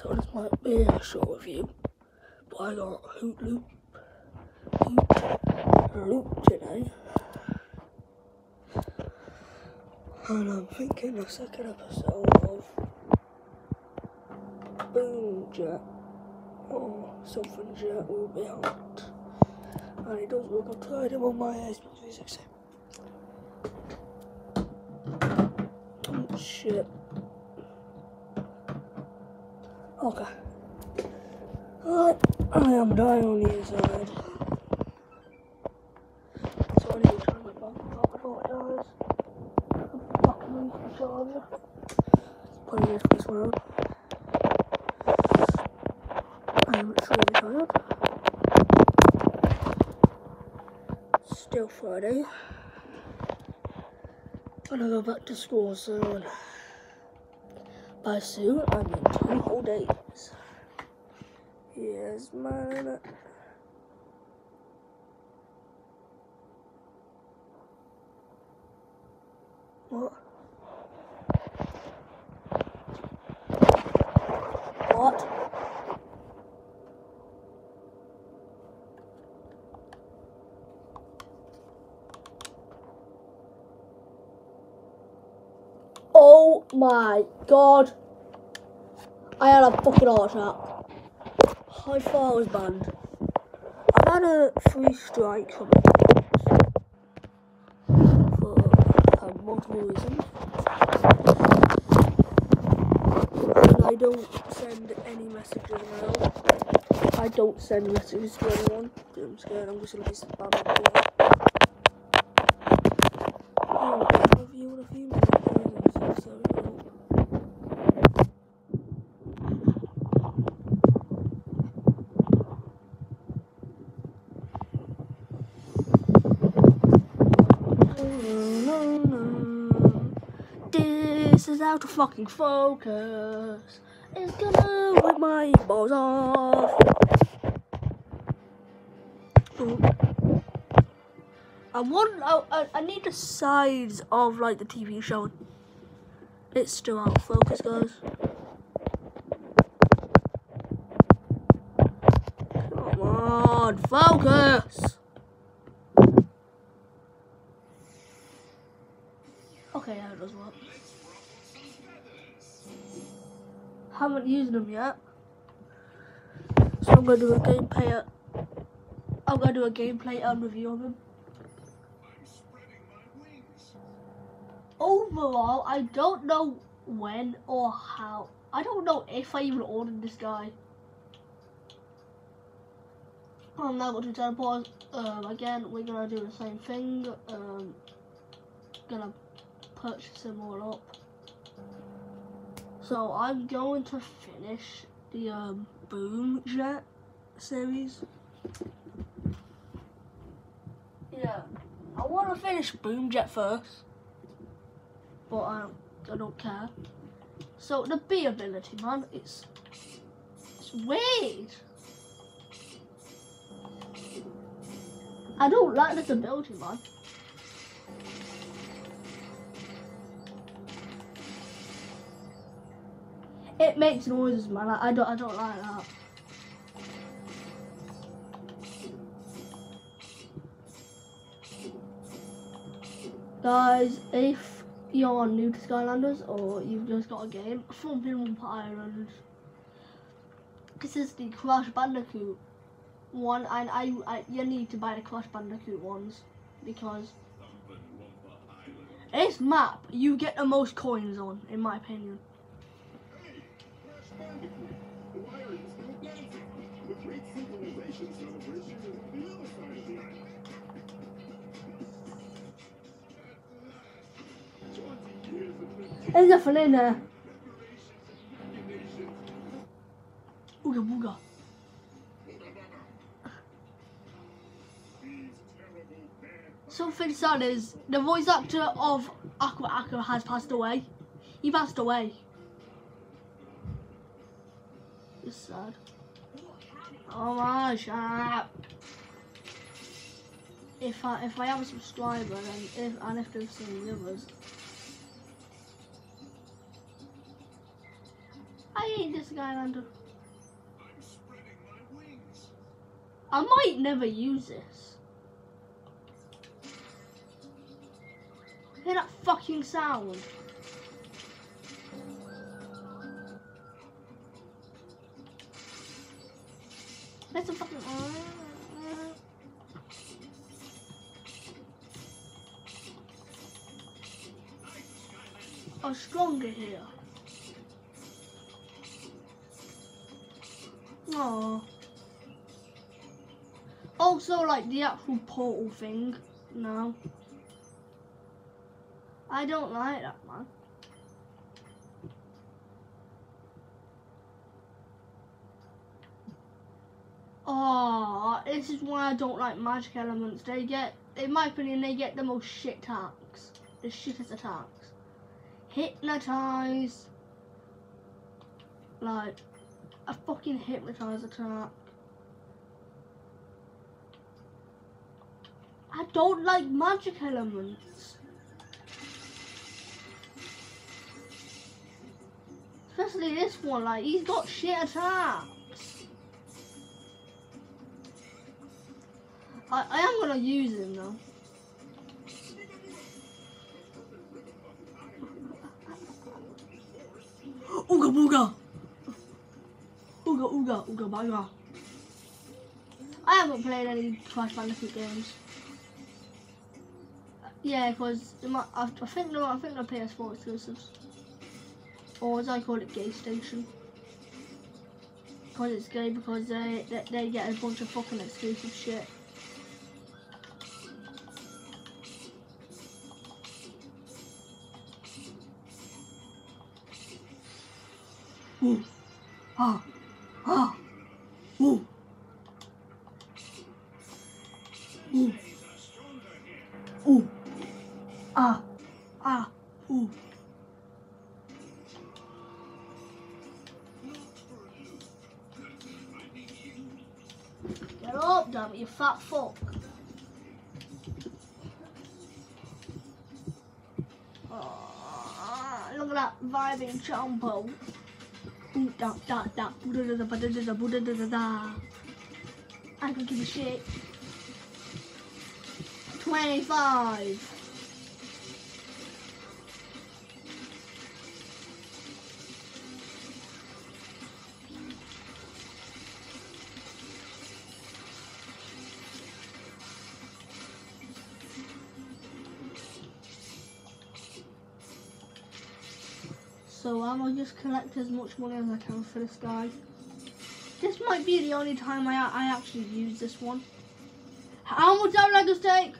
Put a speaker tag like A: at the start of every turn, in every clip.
A: So this might be a short review. But I got Hoot Loop, Hoot Loop today. And I'm thinking the second episode of Boom Jet or oh, something jet will be out. And it does look, I've tried him on my Xbox 360. Oh shit. Okay. Alright, I am dying on the inside. So I need to turn my up before it dies. I'm fucking charger. Put it this one. I'm extremely tired. Still Friday. And I go back to school soon. By soon, I mean two whole days. Yes, man. What? What? Oh my god. I had a fucking heart attack. How far was banned? I've had a three strikes on my for uh, multiple reasons. And I don't send any messages now. I don't send messages to anyone. I'm scared I'm just gonna be spamming. Oh, I'll review in a few minutes. I'm so sorry. Of fucking focus. It's gonna rip my balls off. I want. I, I, need the sides of like the TV show. It's still out of focus, guys. Come on, focus. Okay, it does work. Haven't used them yet. So I'm gonna do a gameplay. I'm gonna do a gameplay and review of them. Overall, I don't know when or how. I don't know if I even ordered this guy. I'm now going to teleport. Um, again, we're gonna do the same thing. Um, gonna purchase them all up. So I'm going to finish the um, Boom Jet series. Yeah, I want to finish Boom Jet first, but I don't, I don't care. So the B ability, man, it's it's weird. I don't like this ability, man. It makes noises, man. I, I don't. I don't like that. Guys, if you're new to Skylanders or you've just got a game from Pinwheel Island, this is the Crash Bandicoot one, and I, I you need to buy the Crash Bandicoot ones because this map you get the most coins on, in my opinion.
B: Great civilization celebration is on the other side of the island. Twenty years of the
A: There's nothing in there. Ooga booga.
B: These terrible bad
A: Something sad is the voice actor of Aku Aku has passed away. He passed away. It's sad. Oh my shut up. If I if I am a subscriber and if and if they've seen the others. I hate this
B: my wings.
A: I might never use this. Hear that fucking sound? That's a fucking. Oh, stronger here. Oh. Also, like the actual portal thing. No. I don't like that, man. Oh, this is why I don't like magic elements. They get, in my opinion, they get the most shit attacks. The shittest attacks. Hypnotize. Like, a fucking hypnotize attack. I don't like magic elements. Especially this one, like, he's got shit attacks. I, I am gonna use him though. Ooga booga! Ooga ooga ooga baga. I haven't played any Crash Bandicoot games. Yeah, because I think no, I think the PS4 exclusives, or as I call it, Gay Station. Because it's gay because they, they they get a bunch of fucking exclusive shit. Ah. Ah. Ooh. Ooh. Ooh. Ah. Ah. Ooh. Get up, damn it, you fat fuck. Ah, look at that vibing chompo da da da da da da da da da da da I can give a shit. 25. farm. I'll just collect as much money as I can for this guy. This might be the only time I, I actually use this one. How much that Legos take?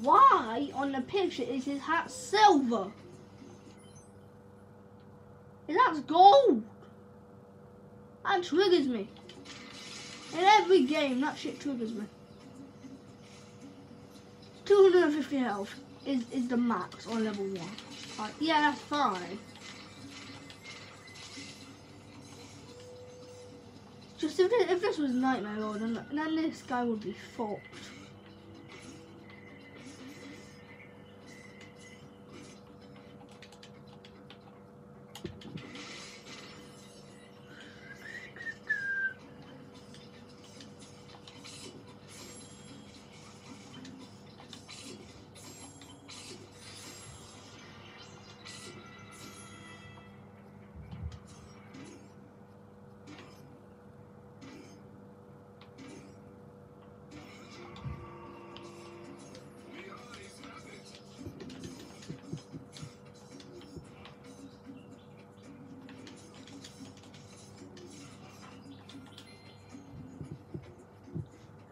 A: Why on the picture is his hat silver? That's gold. That triggers me. In every game, that shit triggers me. 250 health is, is the max on level 1. Like, yeah, that's fine. Just if this, if this was Nightmare Lord, then, then this guy would be fucked.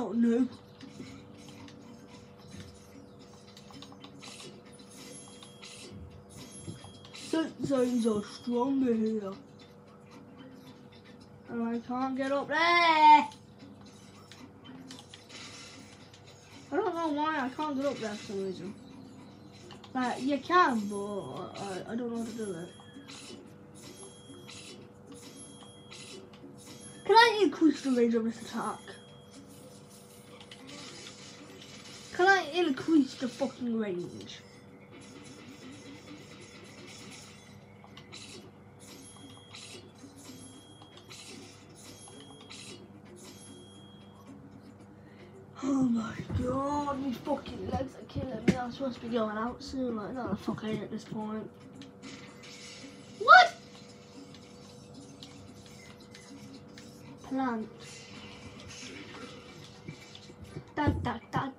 A: don't know. Sensors are stronger here. And I can't get up there. I don't know why I can't get up there for some reason. Like, you can, but I, I don't know how to do it. Can I increase the range of this attack? Can I increase the fucking range? Oh my god, these fucking legs are killing me. I'm supposed to be going out soon. Like, the fuck I at this point. What? Plant. Da da da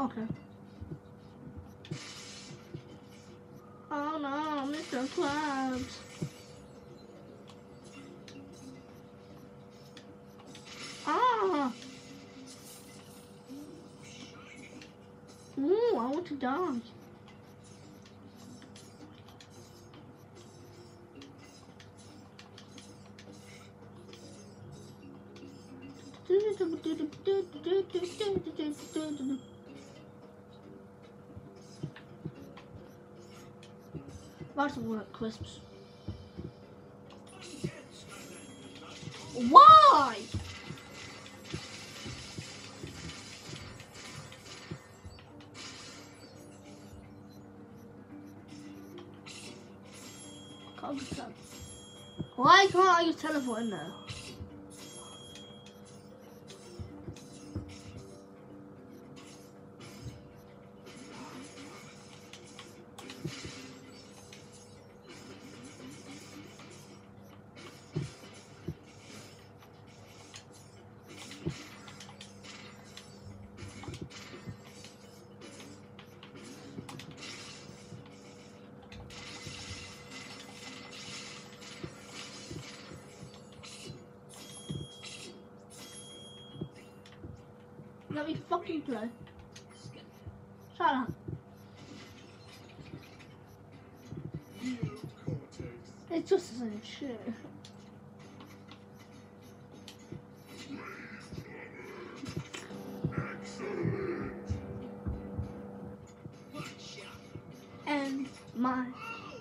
A: Okay. Oh no, Mr. Krabs. Ah! Ooh, I want to die. Of work crisps. Why? Why can't I use teleport in there? Let me fucking play. Shut up. It's just same shit. And my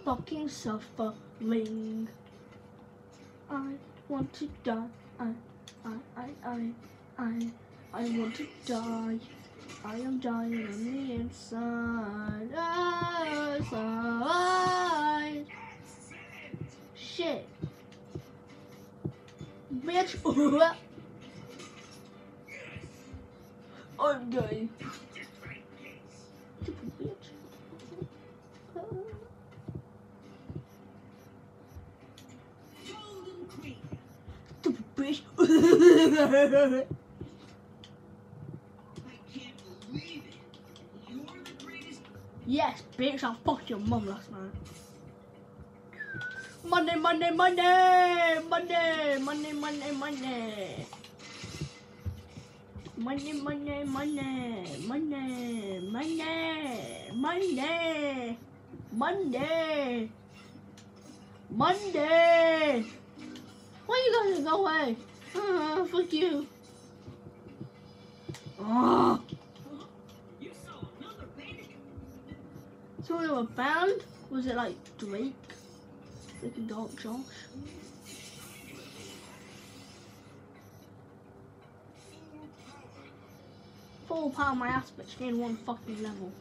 A: fucking suffering. I want to die. I, I, I, I, I, want to die. I am dying on the inside. Outside. Shit. Bitch. I'm. Stupid bitch. Stupid bitch. Yes, bitch, I fucked your mum last night. Monday, Monday, Monday, Monday, Monday, Monday, Monday. Monday, Monday, Monday, Monday, Monday, Monday, Monday, Monday. Why you guys go away? Uh, fuck you. Oh. So they were banned? Was it like Drake? Drake and Dark Josh? Full power my ass, bitch. Gain one fucking level.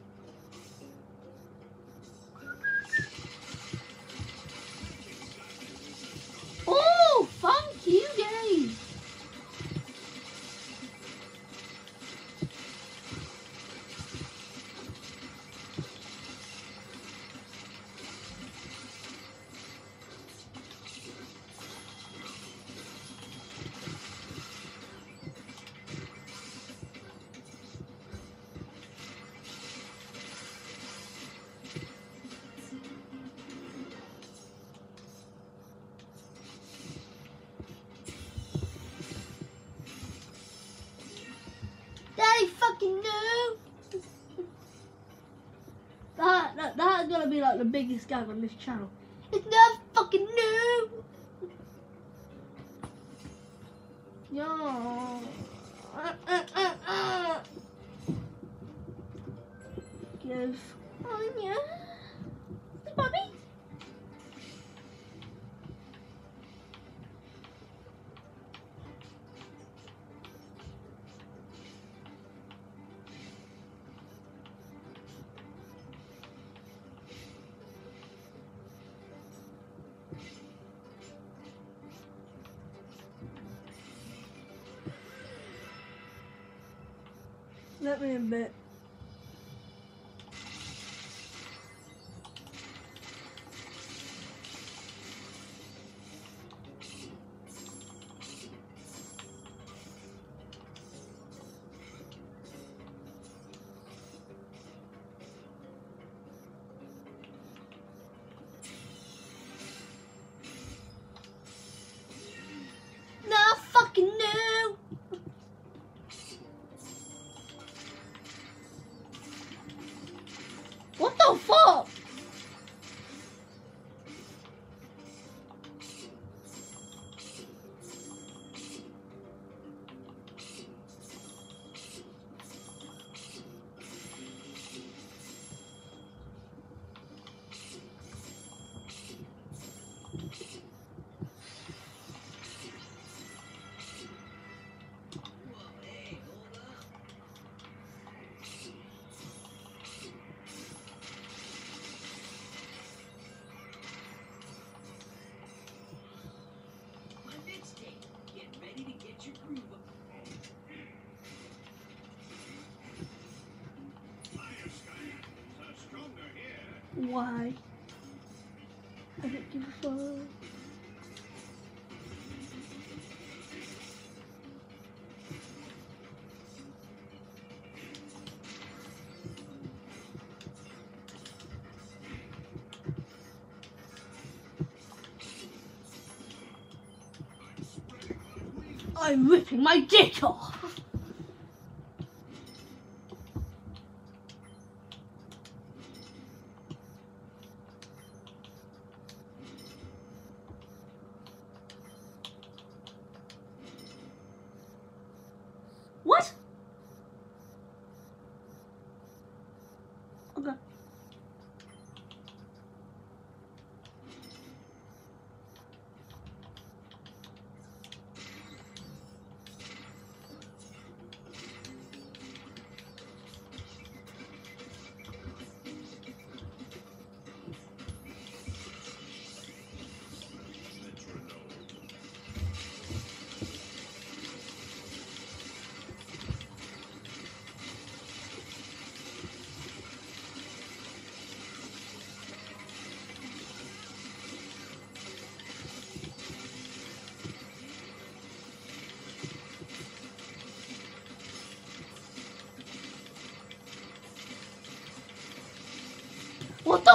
A: The biggest gag on this channel. It's not Let me a Why? I don't give a fuck.
B: I'm
A: ripping my dick off.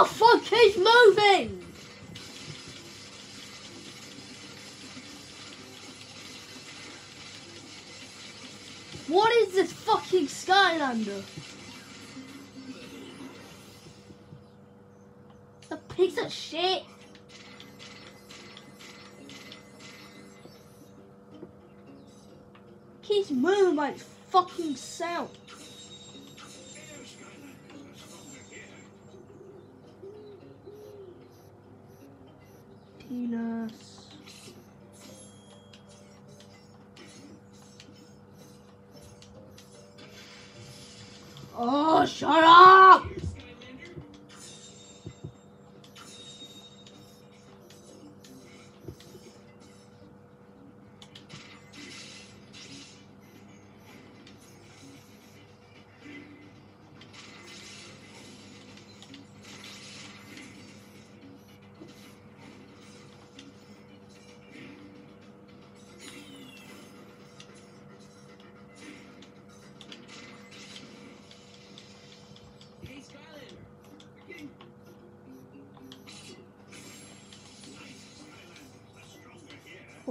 A: Fuck? He's moving! What is this fucking Skylander? A piece of shit. Keeps moving by its fucking self.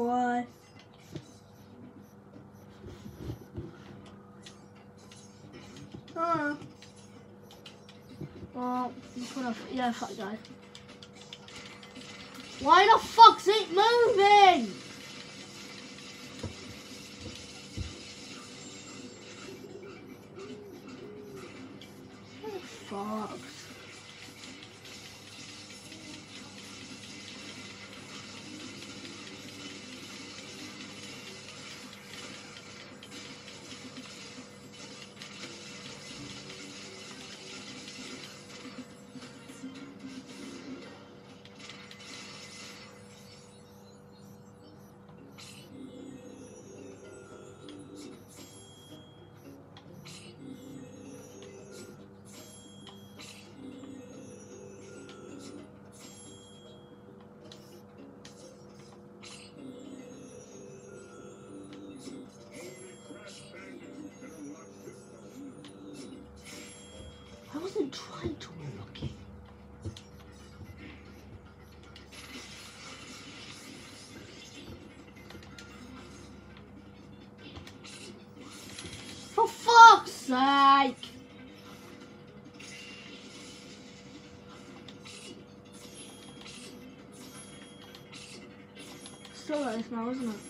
A: was. Oh. Well. Yeah, fuck, guys. Why the fuck's it moving? Wasn't trying to unlock it. For fuck's sake! Still like this now, isn't it?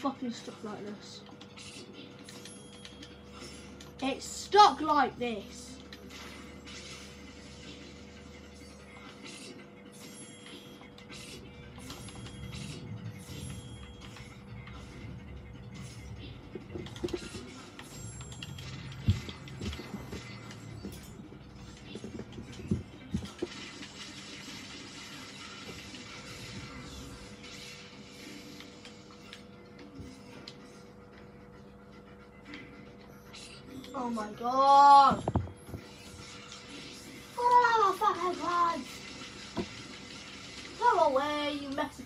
A: Fucking stuck like this. It's stuck like this. Oh my god! Oh, fucking Christ! Go away, you Mexican!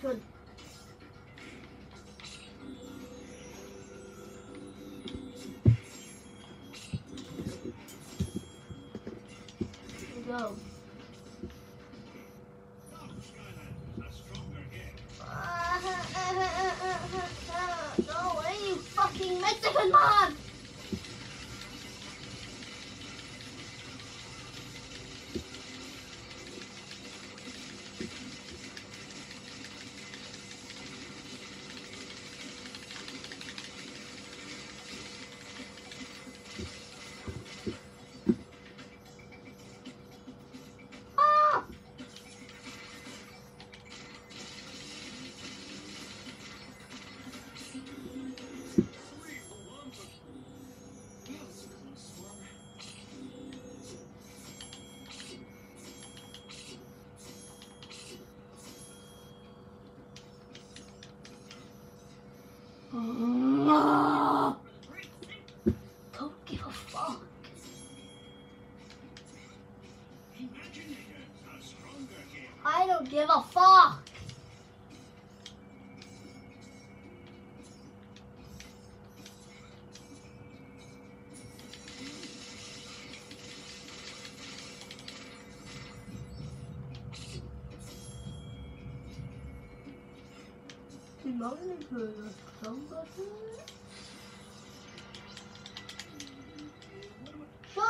A: Shut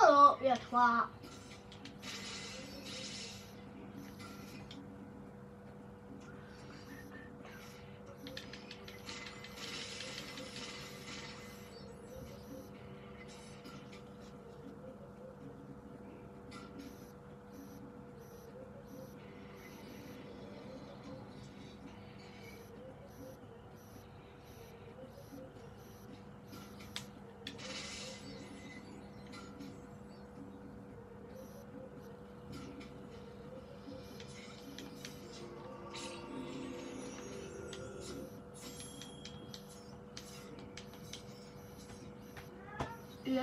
A: up, you twat. It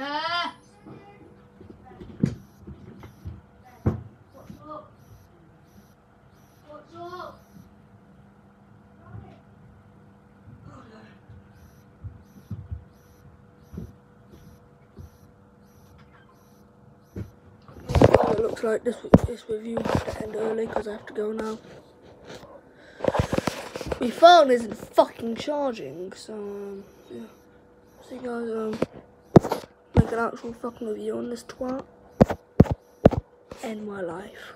A: looks like this this review has to end early because I have to go now. My phone isn't fucking charging, so um, yeah. See you guys. Um, an actual fucking review on this twat. End my life.